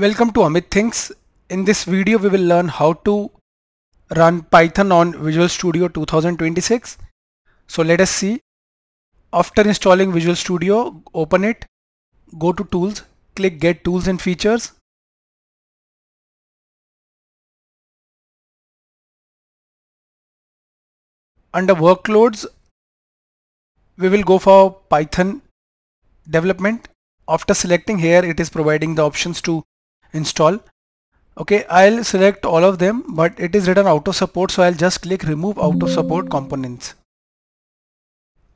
Welcome to Amit Thinks. In this video we will learn how to run Python on Visual Studio 2026. So let us see. After installing Visual Studio, open it, go to Tools, click Get Tools and Features. Under Workloads, we will go for Python development. After selecting here, it is providing the options to install. Okay I'll select all of them but it is written out of support so I'll just click remove out of support components.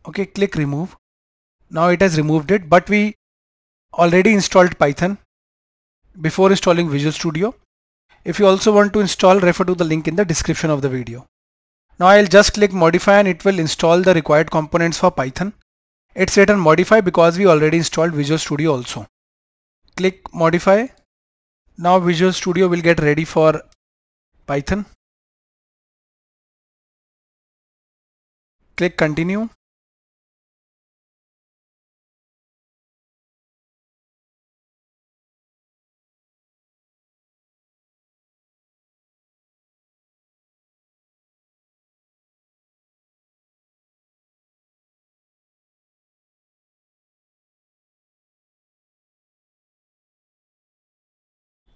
Okay click remove. Now it has removed it but we already installed Python before installing Visual Studio. If you also want to install refer to the link in the description of the video. Now I'll just click modify and it will install the required components for Python. It's written modify because we already installed Visual Studio also. Click modify now Visual Studio will get ready for Python. Click continue.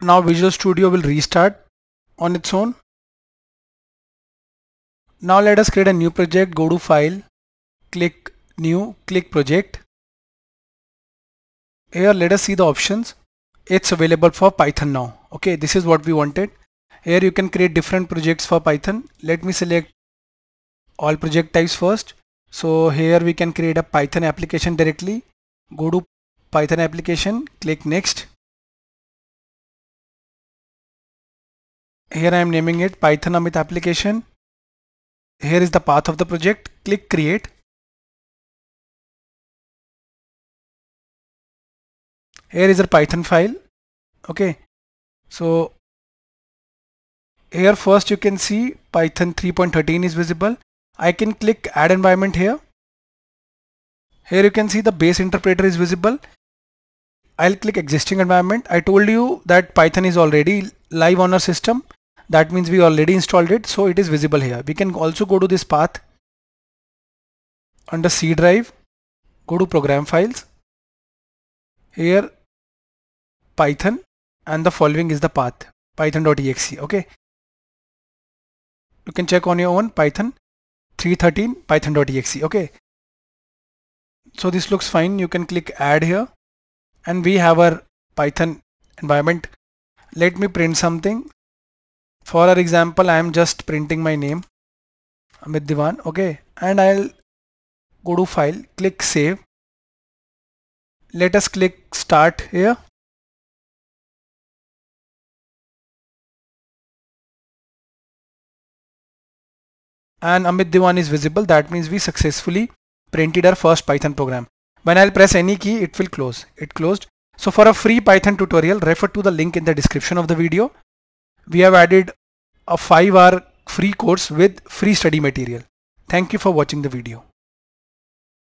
Now Visual Studio will restart on its own. Now let us create a new project, go to file, click new, click project. Here let us see the options. It's available for Python now. Okay, this is what we wanted. Here you can create different projects for Python. Let me select all project types first. So here we can create a Python application directly. Go to Python application, click next. Here I am naming it Python Amit application. Here is the path of the project. Click create. Here is a Python file. Okay. So here first you can see Python 3.13 is visible. I can click add environment here. Here you can see the base interpreter is visible. I'll click existing environment. I told you that Python is already live on our system that means we already installed it so it is visible here. We can also go to this path under C drive go to program files. Here python and the following is the path python.exe okay? You can check on your own python 313 python.exe okay? So this looks fine. You can click add here. And we have our python environment. Let me print something for our example I am just printing my name Amit Diwan okay? And I'll go to file click save. Let us click start here. And Amit Diwan is visible. That means we successfully printed our first Python program. When I'll press any key it will close. It closed. So for a free Python tutorial refer to the link in the description of the video we have added a 5 hour free course with free study material. Thank you for watching the video.